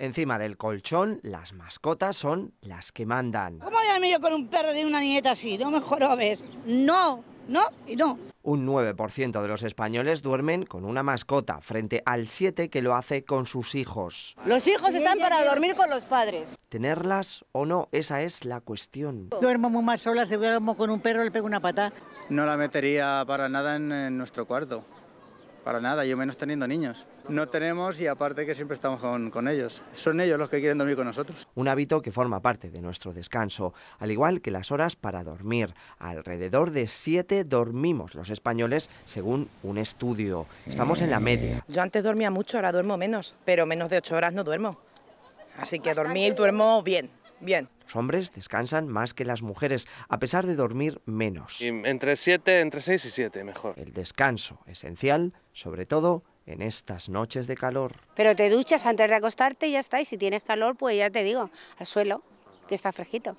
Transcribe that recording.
Encima del colchón, las mascotas son las que mandan. ¿Cómo voy a dormir yo con un perro de una nieta así? No me jorobes. No, no y no. Un 9% de los españoles duermen con una mascota, frente al 7% que lo hace con sus hijos. Los hijos están para dormir con los padres. ¿Tenerlas o no? Esa es la cuestión. Duermo muy más sola, si duermo con un perro le pego una pata. No la metería para nada en, en nuestro cuarto. Para nada, yo menos teniendo niños. No tenemos y aparte que siempre estamos con, con, ellos. Son ellos los que quieren dormir con nosotros. Un hábito que forma parte de nuestro descanso, al igual que las horas para dormir. Alrededor de siete dormimos los españoles según un estudio. Estamos en la media. Yo antes dormía mucho, ahora duermo menos, pero menos de ocho horas no duermo. Así que dormir duermo bien, bien. Los hombres descansan más que las mujeres, a pesar de dormir menos. Y entre 7, entre 6 y 7, mejor. El descanso, esencial, sobre todo en estas noches de calor. Pero te duchas antes de acostarte y ya está, y si tienes calor, pues ya te digo, al suelo, que está fresquito.